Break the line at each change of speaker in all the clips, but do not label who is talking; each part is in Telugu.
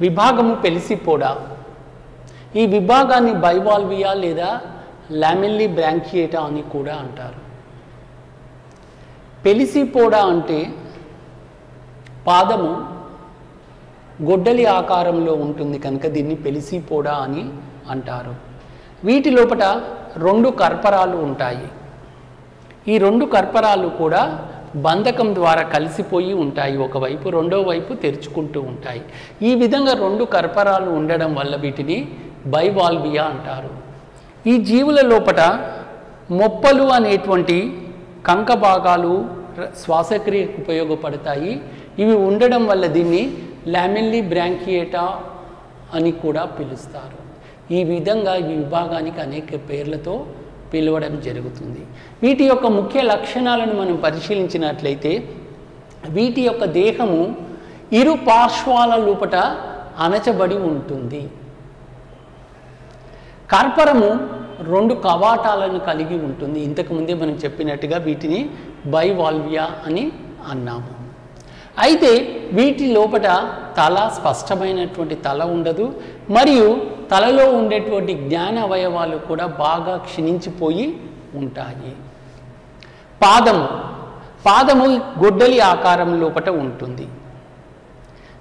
విభాగము పెలిసిపోడా ఈ విభాగాన్ని బైవాల్వియా లేదా లామిల్లీ బ్రాంకియేటా అని కూడా అంటారు. పెలిసిపోడా అంటే పాదము గొడ్డలి ఆకారంలో ఉంటుంది కనుక దీన్ని పెలిసిపోడా అని అంటారు. వీటి లోపల రెండు కర్పరాలు ఉంటాయి. ఈ రెండు కర్పరాలు కూడా బంధకం ద్వారా కలిసిపోయి ఉంటాయి. ఒకవైపు రెండో వైపు తెరుచుకుంటూ ఉంటాయి. ఈ విధంగా రెండు కర్పరాలు ఉండడం వల్ల వీటిని బైవాల్వియా అంటారు. ఈ జీవుల లోపట మొప్పలు అనేటువంటి కంక భాగాలు శ్వాసక్రియకు ఉపయోగపడతాయి. ఇవి ఉండడం వల్ల దీన్ని లామిల్లీ బ్రాంకియేటా అని కూడా పిలుస్తారు. ఈ విధంగా ఈ విభాగానికి అనేక పేర్లతో పిలవడం జరుగుతుంది. వీటి యొక్క ముఖ్య లక్షణాలను మనం పరిశీలించినట్లయితే వీటి యొక్క దేహము ఇరు పార్శ్వాల లోపట అణచబడి ఉంటుంది. కర్పరము రెండు కవాటాలను కలిగి ఉంటుంది. ఇంతకుముందే మనం చెప్పినట్టుగా వీటిని బైవాల్వియా అని అన్నాము. అయితే వీటి లోపల తల స్పష్టమైనటువంటి తల ఉండదు. మరియు తలలో ఉండేటువంటి జ్ఞాన అవయవాలు కూడా బాగా క్షీణించిపోయి ఉంటాయి. పాదము పాదము గొడ్డలి ఆకారం లోపట ఉంటుంది.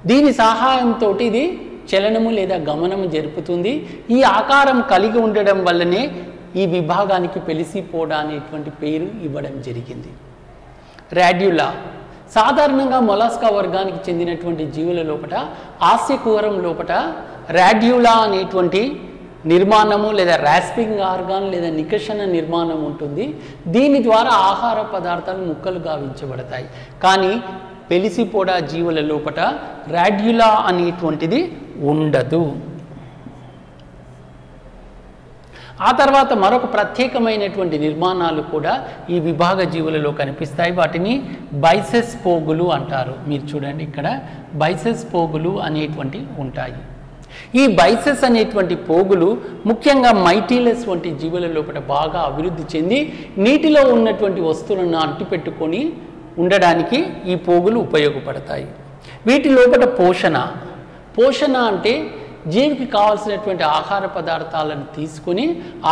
దీని సహాయంతో ఇది చలనము లేదా గమనము జరుపుతుంది. ఈ ఆకారం కలిగి ఉండడం వల్లనే ఈ విభాగానికి పెలిసిపోడా అనేటువంటి పేరు ఇవ్వడం జరిగింది. రాడ్యులా సాధారణంగా మొలాస్కా వర్గానికి చెందినటువంటి జీవుల లోపల ఆస్యకూరం లోపల ర్యాడ్యులా అనేటువంటి నిర్మాణము లేదా ర్యాస్పింగ్ ఆర్గాన్ లేదా నికషణ నిర్మాణం ఉంటుంది. దీని ద్వారా ఆహార పదార్థాలు ముక్కలు గావించబడతాయి. కానీ పెలిసిపోడా జీవుల లోపల రాడ్యులా అనేటువంటిది ఉండదు. ఆ తర్వాత మరొక ప్రత్యేకమైనటువంటి నిర్మాణాలు కూడా ఈ విభాగ జీవులలో కనిపిస్తాయి. వాటిని బైసెస్ పోగులు అంటారు. మీరు చూడండి ఇక్కడ. బైసెస్ పోగులు అనేటువంటి ఉంటాయి. ఈ బైసెస్ అనేటువంటి పోగులు ముఖ్యంగా మైటీలస్ వంటి జీవుల లోపల బాగా అభివృద్ధి చెంది నీటిలో ఉన్నటువంటి వస్తువులను అంటిపెట్టుకొని ఉండడానికి ఈ పోగులు ఉపయోగపడతాయి. వీటి లోపల పోషణ. పోషణ అంటే జీవికి కావాల్సినటువంటి ఆహార పదార్థాలను తీసుకొని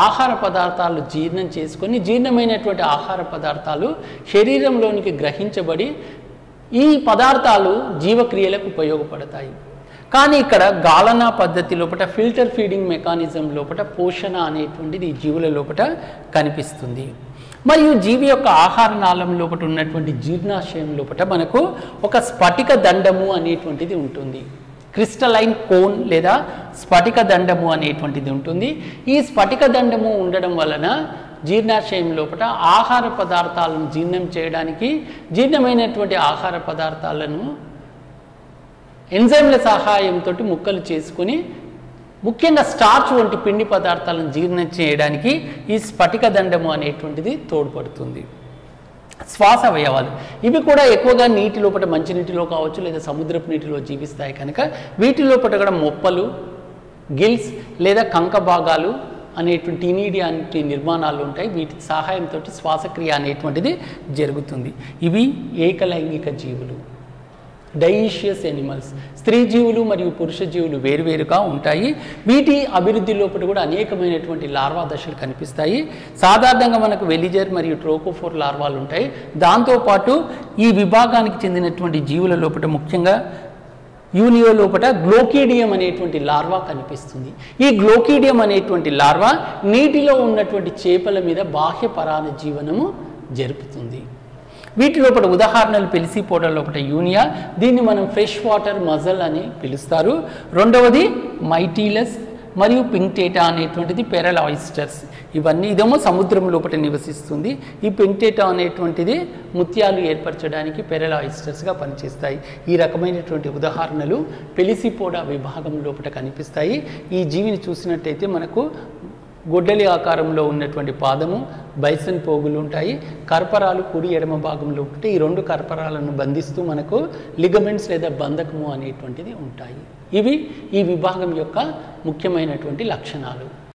ఆహార పదార్థాలు జీర్ణం చేసుకొని జీర్ణమైనటువంటి ఆహార పదార్థాలు శరీరంలోనికి గ్రహించబడి ఈ పదార్థాలు జీవక్రియలకు ఉపయోగపడతాయి. కానీ ఇక్కడ గాలన పద్ధతి లోపల ఫిల్టర్ ఫీడింగ్ మెకానిజం లోపల పోషణ అనేటువంటిది జీవుల లోపల కనిపిస్తుంది. మరియు జీవి యొక్క ఆహార నాళం లోపల ఉన్నటువంటి జీర్ణాశయం లోపల మనకు ఒక స్ఫటిక దండము అనేటువంటిది ఉంటుంది. క్రిస్టలైన్ కోన్ లేదా స్ఫటిక దండము అనేటువంటిది ఉంటుంది. ఈ స్ఫటిక దండము ఉండడం వలన జీర్ణాశయం లోపల ఆహార పదార్థాలను జీర్ణం చేయడానికి జీర్ణమైనటువంటి ఆహార పదార్థాలను ఎంజైమ్ల సహాయంతో ముక్కలు చేసుకొని ముఖ్యంగా స్టార్చ్ వంటి పిండి పదార్థాలను జీర్ణం చేయడానికి ఈ స్ఫటిక దండము అనేటువంటిది తోడ్పడుతుంది. శ్వాస అవయవాలు. ఇవి కూడా ఎక్కువగా నీటి లోపల మంచినీటిలో కావచ్చు లేదా సముద్రపు నీటిలో జీవిస్తాయి కనుక వీటి లోపల కూడా మొప్పలు గిల్స్ లేదా కంక భాగాలు అనేటువంటి ఇనీడియా అనే నిర్మాణాలు ఉంటాయి. వీటి సహాయంతో శ్వాసక్రియ అనేటువంటిది జరుగుతుంది. ఇవి ఏకలైంగిక జీవులు. Dioecious animals. స్త్రీ జీవులు మరియు పురుష జీవులు వేరువేరుగా ఉంటాయి. వీటి అభివృద్ధి లోపల కూడా అనేకమైనటువంటి లార్వా దశలు కనిపిస్తాయి. సాధారణంగా మనకు వెలిజర్ మరియు ట్రోకోఫోర్ లార్వాలు ఉంటాయి. దాంతోపాటు ఈ విభాగానికి చెందినటువంటి జీవుల లోపల ముఖ్యంగా యూనియో లోపల గ్లోకీడియం అనేటువంటి లార్వా కనిపిస్తుంది. ఈ గ్లోకీడియం అనేటువంటి లార్వా నీటిలో ఉన్నటువంటి చేపల మీద బాహ్య పరాణ జీవనము జరుపుతుంది. వీటి లోపల ఉదాహరణలు పిలిసిపోవడంలో ఒకటి యూనియా దీన్ని మనం ఫ్రెష్ వాటర్ మజల్ అని పిలుస్తారు. రెండవది మైటీలస్ మరియు పింక్టేటా అనేటువంటిది పెరల్ ఆయిస్టర్స్. ఇవన్నీ ఇదేమో సముద్రం లోపల నివసిస్తుంది. ఈ పింక్టేటా అనేటువంటిది ముత్యాలు ఏర్పరచడానికి పెరల్ ఆయిస్టర్స్గా పనిచేస్తాయి. ఈ రకమైనటువంటి ఉదాహరణలు పెలిసిపోడా విభాగం లోపల కనిపిస్తాయి. ఈ జీవిని చూసినట్టయితే మనకు గొడ్డలి ఆకారంలో ఉన్నటువంటి పాదము బైసన్ పోగులు ఉంటాయి. కర్పరాలు కుడి ఎడమ భాగంలో ఉంటే ఈ రెండు కర్పరాలను బంధిస్తూ మనకు లిగమెంట్స్ లేదా బంధకము అనేటువంటిది ఉంటాయి. ఇవి ఈ విభాగం యొక్క ముఖ్యమైనటువంటి లక్షణాలు.